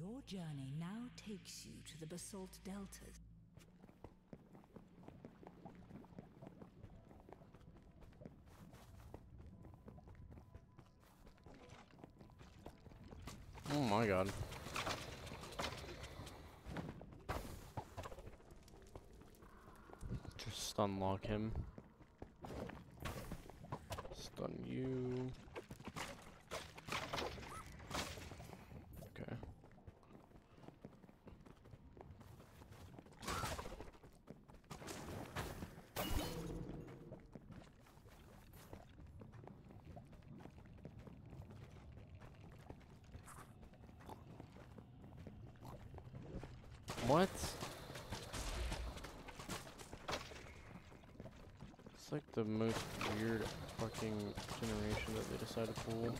Your journey now takes you to the basalt deltas. Oh my god. Just unlock him. Stun you. What? It's like the most weird fucking generation that they decided to pull.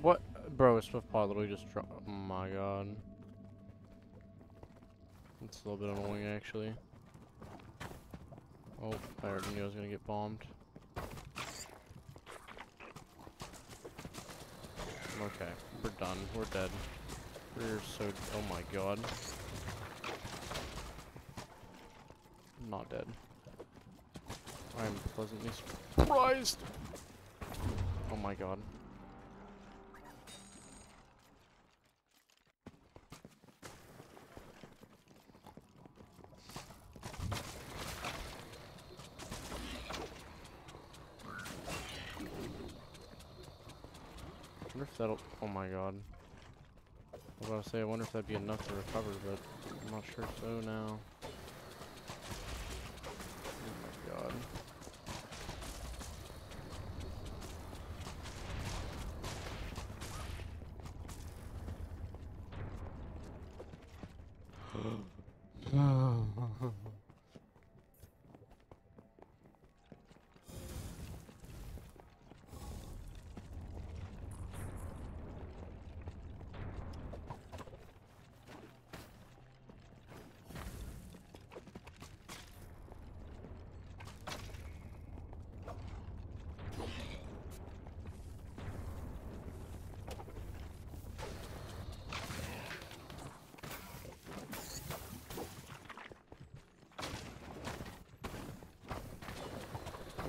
What bro, Swift Pod literally just dropped. Oh my god. It's a little bit annoying actually. Oh, I already knew I was gonna get bombed. Okay, we're done. We're dead. We're so. Oh my god. I'm not dead. I am pleasantly surprised. Oh my god. Wonder if that'll. Oh my god. I was about to say, I wonder if that'd be enough to recover, but I'm not sure so now. Oh my god.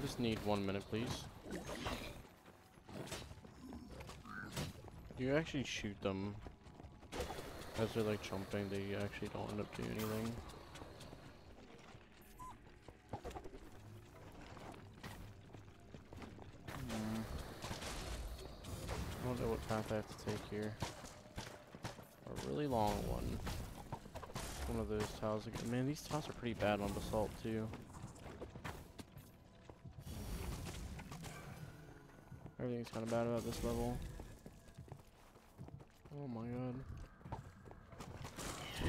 just need one minute, please. You actually shoot them as they're like jumping, they actually don't end up doing anything. Hmm. I don't know what path I have to take here. A really long one. One of those tiles again. Man, these tiles are pretty bad on basalt too. Everything's kind of bad about this level. Oh my god.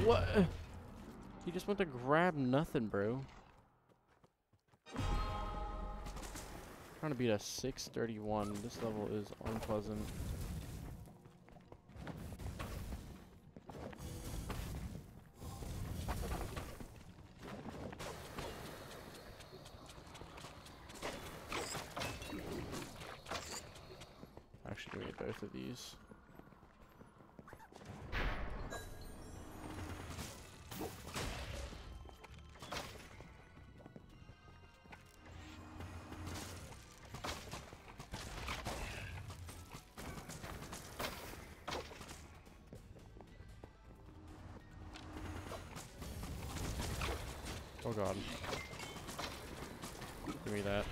What? He just went to grab nothing, bro. Trying to beat a 631. This level is unpleasant. Both of these. Oh god. Give me that.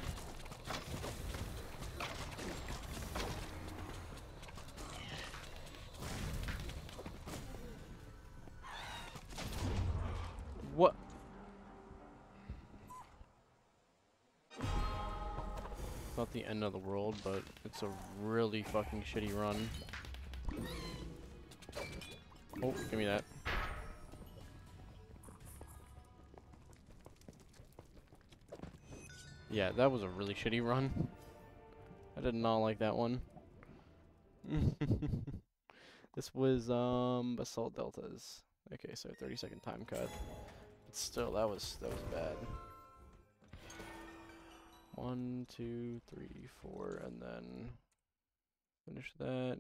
Not the end of the world, but it's a really fucking shitty run. Oh, give me that. Yeah, that was a really shitty run. I did not like that one. this was um Basalt Deltas. Okay, so 30 second time cut. But still, that was that was bad. One, two, three, four, and then finish that.